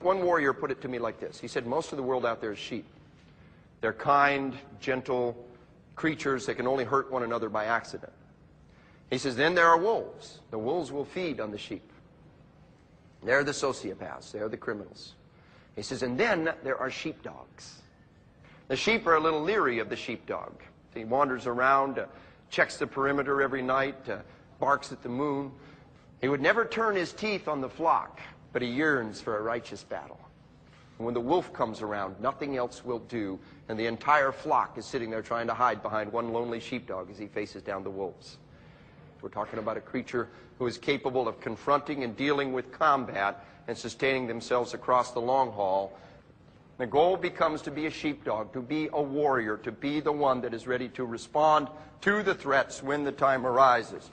One warrior put it to me like this. He said, most of the world out there is sheep. They're kind, gentle creatures that can only hurt one another by accident. He says, then there are wolves. The wolves will feed on the sheep. They're the sociopaths. They're the criminals. He says, and then there are sheepdogs. The sheep are a little leery of the sheepdog. He wanders around, uh, checks the perimeter every night, uh, barks at the moon. He would never turn his teeth on the flock, but he yearns for a righteous battle. And when the wolf comes around, nothing else will do, and the entire flock is sitting there trying to hide behind one lonely sheepdog as he faces down the wolves. We're talking about a creature who is capable of confronting and dealing with combat and sustaining themselves across the long haul. The goal becomes to be a sheepdog, to be a warrior, to be the one that is ready to respond to the threats when the time arises.